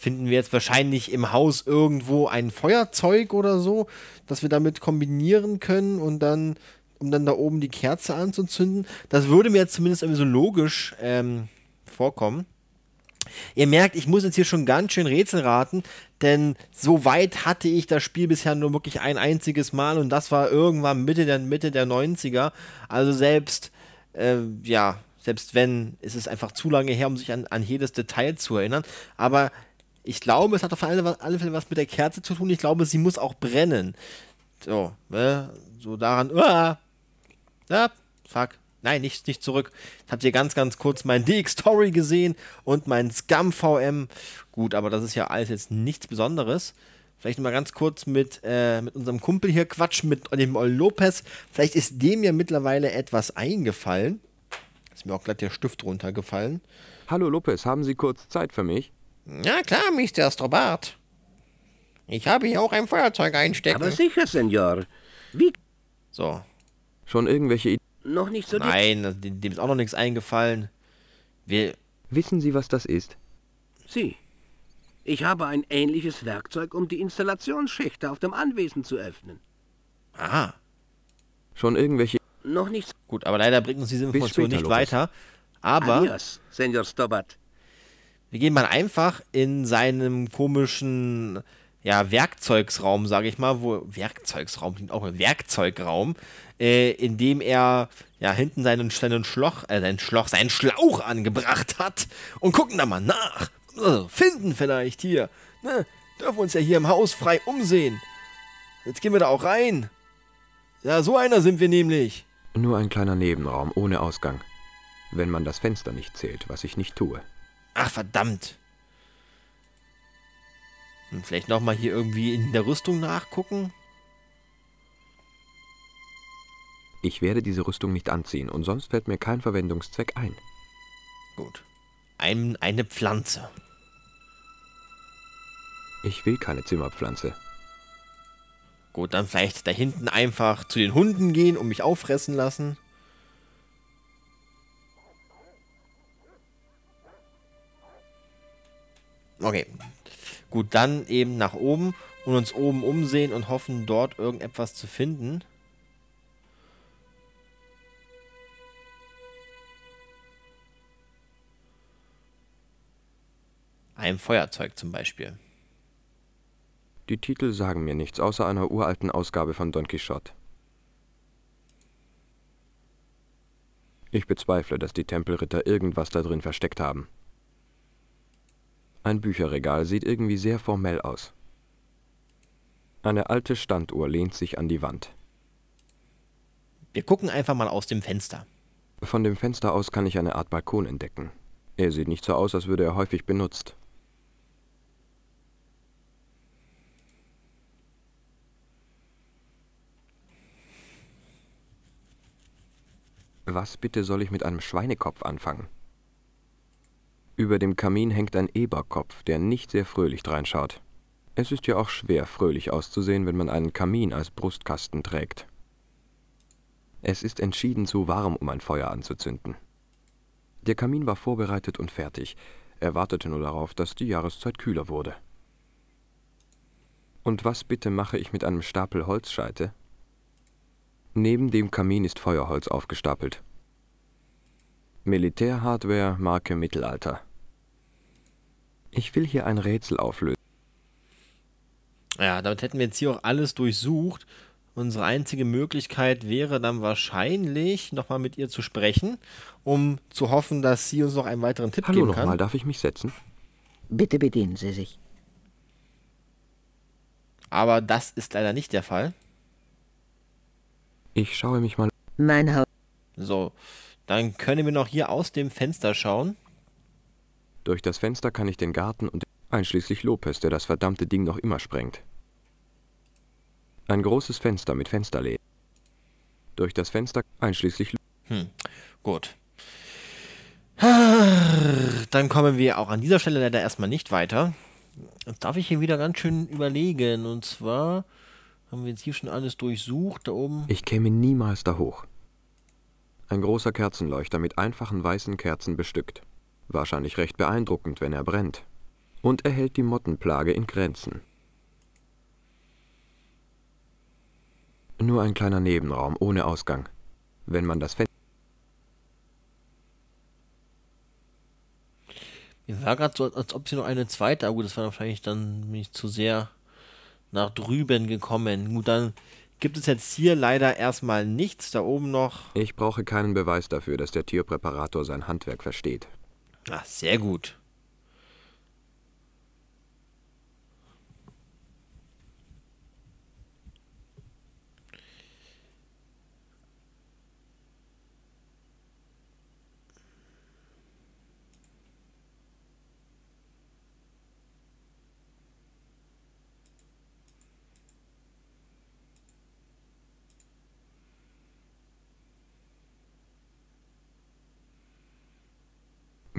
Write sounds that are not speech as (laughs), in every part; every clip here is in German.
finden wir jetzt wahrscheinlich im Haus irgendwo ein Feuerzeug oder so, das wir damit kombinieren können und dann, um dann da oben die Kerze anzuzünden. Das würde mir jetzt zumindest irgendwie so logisch ähm, vorkommen. Ihr merkt, ich muss jetzt hier schon ganz schön Rätsel raten, denn so weit hatte ich das Spiel bisher nur wirklich ein einziges Mal und das war irgendwann Mitte der, Mitte der 90er. Also selbst, äh, ja, selbst wenn, ist es einfach zu lange her, um sich an, an jedes Detail zu erinnern. Aber ich glaube, es hat auf alle, Fälle was mit der Kerze zu tun. Ich glaube, sie muss auch brennen. So, ne? So daran. Uh, ah, fuck. Nein, nicht, nicht zurück. Jetzt habt ihr ganz, ganz kurz mein (laughs) DX-Story gesehen und mein Scum-VM. Gut, aber das ist ja alles jetzt nichts Besonderes. Vielleicht mal ganz kurz mit, äh, mit unserem Kumpel hier quatschen, mit dem Ol Lopez. Vielleicht ist dem ja mittlerweile etwas eingefallen. Ist mir auch glatt der Stift runtergefallen. Hallo Lopez, haben Sie kurz Zeit für mich? Na klar, Mr. Strobart. Ich habe hier auch ein Feuerzeug einstecken. Aber sicher, Senor. Wie? So. Schon irgendwelche Ideen? Noch nicht so Nein, dem, dem ist auch noch nichts eingefallen. Wir. Wissen Sie, was das ist? Sie. Ich habe ein ähnliches Werkzeug, um die Installationsschächte auf dem Anwesen zu öffnen. Ah. Schon irgendwelche. Noch nicht. Gut, aber leider bringt uns diese Information später, nicht Lopez. weiter. Aber Adios, Senor Stobart. Wir gehen mal einfach in seinem komischen ja, Werkzeugsraum, sage ich mal, wo Werkzeugsraum klingt auch ein Werkzeugraum, äh, in dem er ja hinten seinen, seinen Schloch, äh, seinen Schloch, seinen Schlauch angebracht hat und gucken da mal nach. Also, finden vielleicht hier. Ne? Dürfen uns ja hier im Haus frei umsehen. Jetzt gehen wir da auch rein. Ja, so einer sind wir nämlich. Nur ein kleiner Nebenraum ohne Ausgang. Wenn man das Fenster nicht zählt, was ich nicht tue. Ach, verdammt. Hm, vielleicht nochmal hier irgendwie in der Rüstung nachgucken. Ich werde diese Rüstung nicht anziehen und sonst fällt mir kein Verwendungszweck ein. Gut. Ein, eine Pflanze. Ich will keine Zimmerpflanze. Gut, dann vielleicht da hinten einfach zu den Hunden gehen und mich auffressen lassen. Okay. Gut, dann eben nach oben und uns oben umsehen und hoffen, dort irgendetwas zu finden. Ein Feuerzeug zum Beispiel. Die Titel sagen mir nichts außer einer uralten Ausgabe von Don Quixote. Ich bezweifle, dass die Tempelritter irgendwas da drin versteckt haben. Ein Bücherregal sieht irgendwie sehr formell aus. Eine alte Standuhr lehnt sich an die Wand. Wir gucken einfach mal aus dem Fenster. Von dem Fenster aus kann ich eine Art Balkon entdecken. Er sieht nicht so aus, als würde er häufig benutzt. Was bitte soll ich mit einem Schweinekopf anfangen? Über dem Kamin hängt ein Eberkopf, der nicht sehr fröhlich dreinschaut. Es ist ja auch schwer, fröhlich auszusehen, wenn man einen Kamin als Brustkasten trägt. Es ist entschieden zu warm, um ein Feuer anzuzünden. Der Kamin war vorbereitet und fertig. Er wartete nur darauf, dass die Jahreszeit kühler wurde. Und was bitte mache ich mit einem Stapel Holzscheite? Neben dem Kamin ist Feuerholz aufgestapelt. Militärhardware Marke Mittelalter. Ich will hier ein Rätsel auflösen. Ja, damit hätten wir jetzt hier auch alles durchsucht. Unsere einzige Möglichkeit wäre dann wahrscheinlich, nochmal mit ihr zu sprechen, um zu hoffen, dass sie uns noch einen weiteren Tipp Hallo geben nochmal, kann. darf ich mich setzen? Bitte bedienen Sie sich. Aber das ist leider nicht der Fall. Ich schaue mich mal. Mein Haus. So, dann können wir noch hier aus dem Fenster schauen. Durch das Fenster kann ich den Garten und einschließlich Lopez, der das verdammte Ding noch immer sprengt. Ein großes Fenster mit Fensterläden. Durch das Fenster einschließlich Hm, gut. (sighs) Dann kommen wir auch an dieser Stelle leider erstmal nicht weiter. Jetzt darf ich hier wieder ganz schön überlegen. Und zwar haben wir jetzt hier schon alles durchsucht. Da oben. Ich käme niemals da hoch. Ein großer Kerzenleuchter mit einfachen weißen Kerzen bestückt. Wahrscheinlich recht beeindruckend, wenn er brennt. Und er hält die Mottenplage in Grenzen. Nur ein kleiner Nebenraum ohne Ausgang. Wenn man das Fenster Mir war gerade so, als ob sie noch eine zweite, aber gut, das war wahrscheinlich dann nicht zu sehr nach drüben gekommen. Gut, dann gibt es jetzt hier leider erstmal nichts. Da oben noch. Ich brauche keinen Beweis dafür, dass der Tierpräparator sein Handwerk versteht. Ah, sehr gut.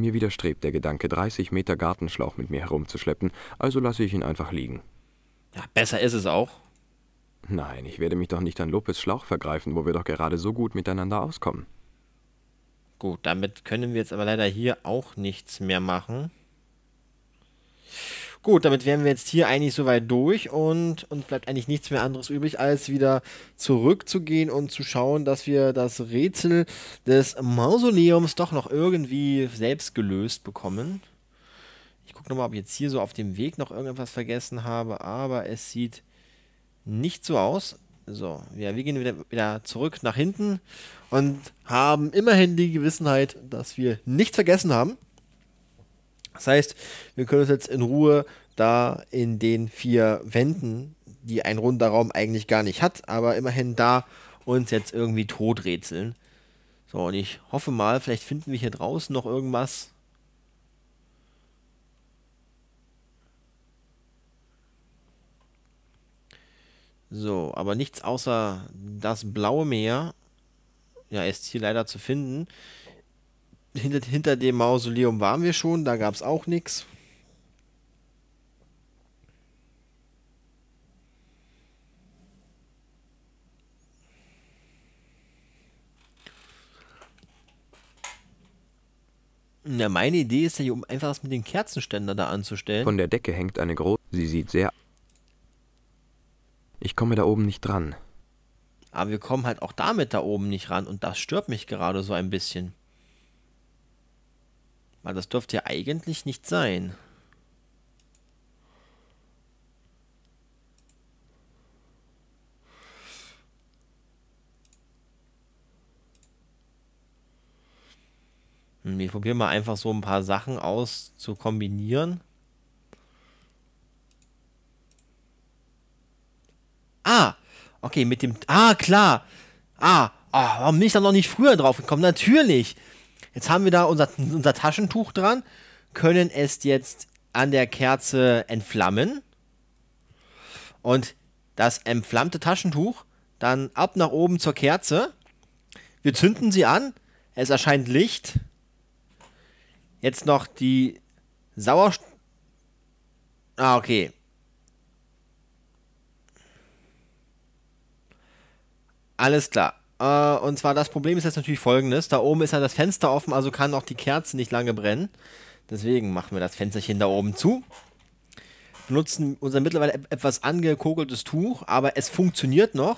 Mir widerstrebt der Gedanke, 30 Meter Gartenschlauch mit mir herumzuschleppen, also lasse ich ihn einfach liegen. Ja, besser ist es auch. Nein, ich werde mich doch nicht an Lopes Schlauch vergreifen, wo wir doch gerade so gut miteinander auskommen. Gut, damit können wir jetzt aber leider hier auch nichts mehr machen. Gut, damit wären wir jetzt hier eigentlich soweit durch und uns bleibt eigentlich nichts mehr anderes übrig, als wieder zurückzugehen und zu schauen, dass wir das Rätsel des Mausoleums doch noch irgendwie selbst gelöst bekommen. Ich gucke nochmal, ob ich jetzt hier so auf dem Weg noch irgendetwas vergessen habe, aber es sieht nicht so aus. So, ja, wir gehen wieder, wieder zurück nach hinten und haben immerhin die Gewissenheit, dass wir nichts vergessen haben. Das heißt, wir können uns jetzt in Ruhe da in den vier Wänden, die ein runder Raum eigentlich gar nicht hat, aber immerhin da uns jetzt irgendwie toträtseln. So, und ich hoffe mal, vielleicht finden wir hier draußen noch irgendwas. So, aber nichts außer das blaue Meer. Ja, ist hier leider zu finden. Hinter, hinter dem Mausoleum waren wir schon, da gab es auch nichts. Ja, meine Idee ist ja hier, um einfach was mit den Kerzenständer da anzustellen. Von der Decke hängt eine große. Sie sieht sehr. Ich komme da oben nicht dran. Aber wir kommen halt auch damit da oben nicht ran und das stört mich gerade so ein bisschen. Weil das dürfte ja eigentlich nicht sein. Hm, Wir probieren mal einfach so ein paar Sachen aus zu kombinieren. Ah, okay, mit dem. Ah, klar. Ah, ah, warum bin ich da noch nicht früher drauf gekommen? Natürlich. Jetzt haben wir da unser, unser Taschentuch dran, können es jetzt an der Kerze entflammen. Und das entflammte Taschentuch dann ab nach oben zur Kerze. Wir zünden sie an. Es erscheint Licht. Jetzt noch die Sauerstoff. Ah, okay. Alles klar. Äh, und zwar das Problem ist jetzt natürlich folgendes. Da oben ist ja das Fenster offen, also kann auch die Kerze nicht lange brennen. Deswegen machen wir das Fensterchen da oben zu. Benutzen unser mittlerweile et- etwas angekokeltes Tuch, aber es funktioniert noch.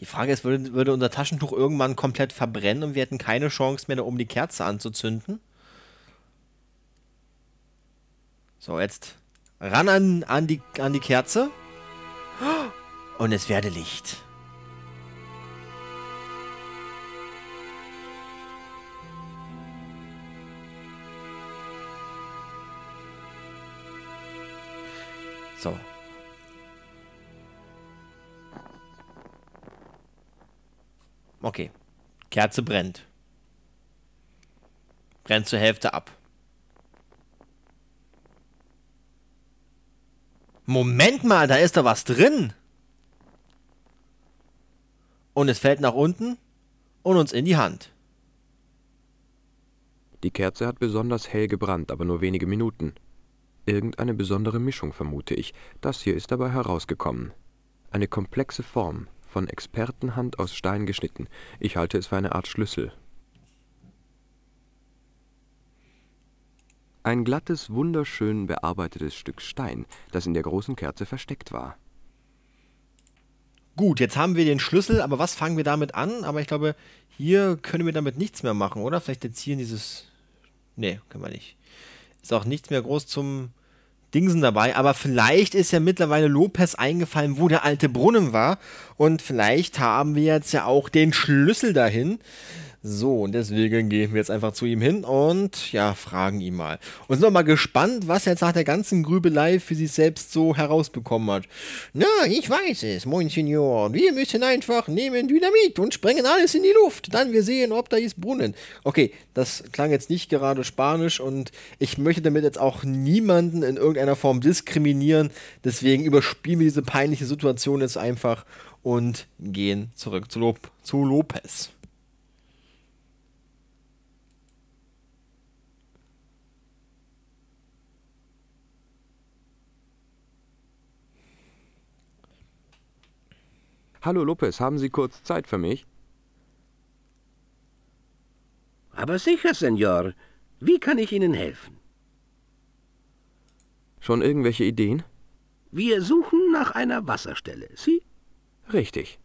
Die Frage ist, würde, würde unser Taschentuch irgendwann komplett verbrennen und wir hätten keine Chance mehr, da oben die Kerze anzuzünden? So, jetzt ran an, an, die, an die Kerze. Und es werde Licht. So. Okay. Kerze brennt. Brennt zur Hälfte ab. Moment mal, da ist da was drin. Und es fällt nach unten und uns in die Hand. Die Kerze hat besonders hell gebrannt, aber nur wenige Minuten. Irgendeine besondere Mischung vermute ich. Das hier ist dabei herausgekommen. Eine komplexe Form, von Expertenhand aus Stein geschnitten. Ich halte es für eine Art Schlüssel. Ein glattes, wunderschön bearbeitetes Stück Stein, das in der großen Kerze versteckt war. Gut, jetzt haben wir den Schlüssel, aber was fangen wir damit an? Aber ich glaube, hier können wir damit nichts mehr machen, oder? Vielleicht jetzt hier in dieses. Nee, können wir nicht. Ist auch nichts mehr groß zum Dingsen dabei, aber vielleicht ist ja mittlerweile Lopez eingefallen, wo der alte Brunnen war. Und vielleicht haben wir jetzt ja auch den Schlüssel dahin. So, und deswegen gehen wir jetzt einfach zu ihm hin und ja, fragen ihn mal. Und sind noch mal gespannt, was er jetzt nach der ganzen Grübelei für sich selbst so herausbekommen hat. Na, ich weiß es, Monsignor. Wir müssen einfach nehmen Dynamit und sprengen alles in die Luft. Dann wir sehen, ob da ist Brunnen. Okay, das klang jetzt nicht gerade spanisch und ich möchte damit jetzt auch niemanden in irgendeiner Form diskriminieren. Deswegen überspielen wir diese peinliche Situation jetzt einfach und gehen zurück zu, Lop zu Lopez. Hallo Lopez, haben Sie kurz Zeit für mich? Aber sicher, Senor. Wie kann ich Ihnen helfen? Schon irgendwelche Ideen? Wir suchen nach einer Wasserstelle. Sie? Richtig.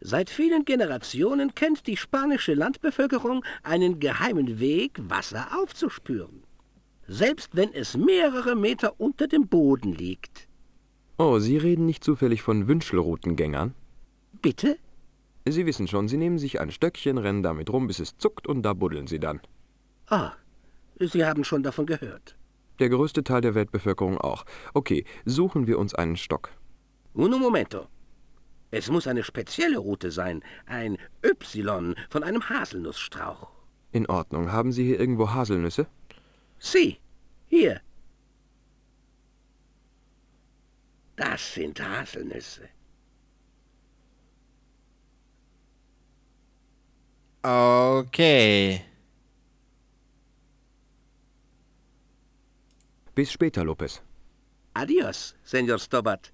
Seit vielen Generationen kennt die spanische Landbevölkerung einen geheimen Weg, Wasser aufzuspüren. Selbst wenn es mehrere Meter unter dem Boden liegt. Oh, Sie reden nicht zufällig von Wünschelroutengängern? Bitte? Sie wissen schon, Sie nehmen sich ein Stöckchen, rennen damit rum, bis es zuckt und da buddeln Sie dann. Ah, Sie haben schon davon gehört. Der größte Teil der Weltbevölkerung auch. Okay, suchen wir uns einen Stock. Uno momento. Es muss eine spezielle Route sein, ein Y von einem Haselnussstrauch. In Ordnung. Haben Sie hier irgendwo Haselnüsse? Sie, hier. Das sind Haselnüsse. Okay. Bis später, Lopez. Adios, Senor Stobart.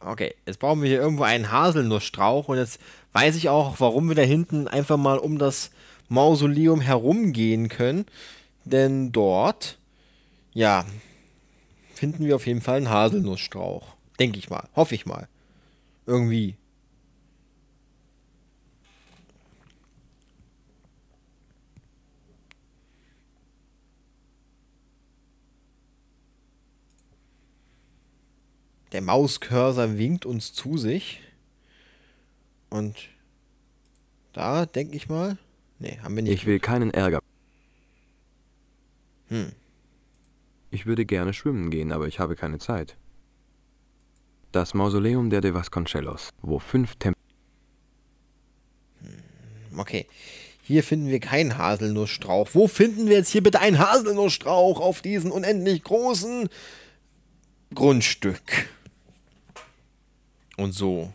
Okay, jetzt brauchen wir hier irgendwo einen Haselnussstrauch und jetzt weiß ich auch, warum wir da hinten einfach mal um das Mausoleum herumgehen können. Denn dort, ja, finden wir auf jeden Fall einen Haselnussstrauch. Denke ich mal. Hoffe ich mal. Irgendwie. Der Mauscursor winkt uns zu sich. Und da denke ich mal. Nee, haben wir nicht. Ich will keinen Ärger. Hm. Ich würde gerne schwimmen gehen, aber ich habe keine Zeit. Das Mausoleum der de Vasconcelos, wo fünf Tempel. Okay. Hier finden wir keinen Haselnussstrauch. Wo finden wir jetzt hier bitte einen Haselnussstrauch auf diesem unendlich großen Grundstück? Und so.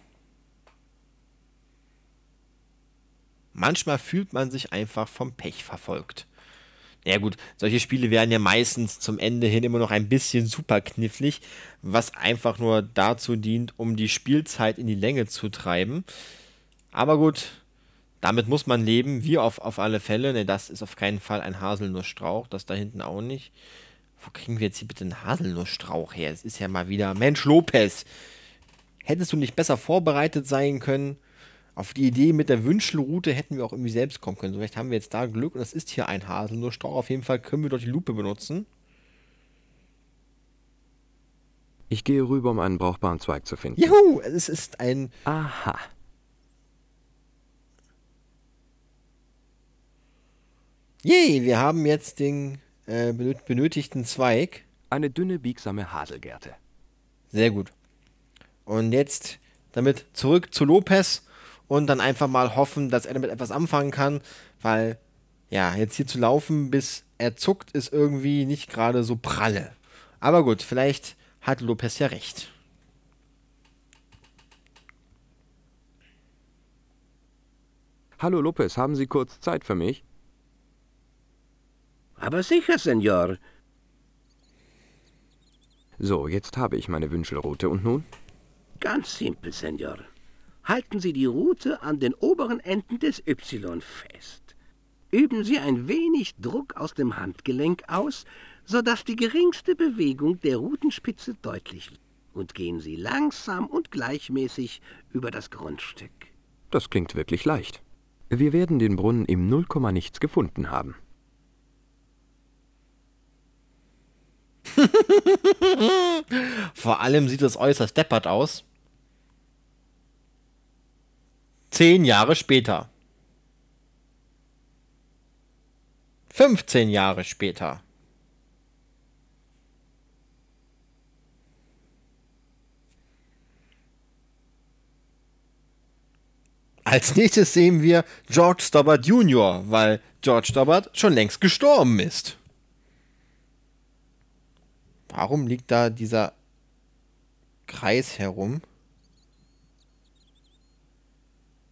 Manchmal fühlt man sich einfach vom Pech verfolgt. Ja gut, solche Spiele werden ja meistens zum Ende hin immer noch ein bisschen super knifflig, was einfach nur dazu dient, um die Spielzeit in die Länge zu treiben. Aber gut, damit muss man leben, wir auf, auf alle Fälle. Ne, das ist auf keinen Fall ein Haselnussstrauch, das da hinten auch nicht. Wo kriegen wir jetzt hier bitte einen Haselnussstrauch her? Es ist ja mal wieder. Mensch, Lopez! Hättest du nicht besser vorbereitet sein können? Auf die Idee mit der Wünschelroute hätten wir auch irgendwie selbst kommen können. So, vielleicht haben wir jetzt da Glück und das ist hier ein Haselnussstrauch. Auf jeden Fall können wir dort die Lupe benutzen. Ich gehe rüber, um einen brauchbaren Zweig zu finden. Juhu! Es ist ein. Aha. Yay! Wir haben jetzt den äh, benöt- benötigten Zweig. Eine dünne, biegsame Haselgerte. Sehr gut. Und jetzt damit zurück zu Lopez und dann einfach mal hoffen, dass er damit etwas anfangen kann, weil ja, jetzt hier zu laufen, bis er zuckt, ist irgendwie nicht gerade so pralle. Aber gut, vielleicht hat Lopez ja recht. Hallo Lopez, haben Sie kurz Zeit für mich? Aber sicher, Senor. So, jetzt habe ich meine Wünschelroute und nun? Ganz simpel, Senor. Halten Sie die Route an den oberen Enden des Y fest. Üben Sie ein wenig Druck aus dem Handgelenk aus, sodass die geringste Bewegung der Rutenspitze deutlich wird. Und gehen Sie langsam und gleichmäßig über das Grundstück. Das klingt wirklich leicht. Wir werden den Brunnen im Nullkomma nichts gefunden haben. (laughs) Vor allem sieht es äußerst deppert aus. Zehn Jahre später. 15 Jahre später. Als nächstes sehen wir George Stobbart Jr., weil George Stobbart schon längst gestorben ist. Warum liegt da dieser Kreis herum?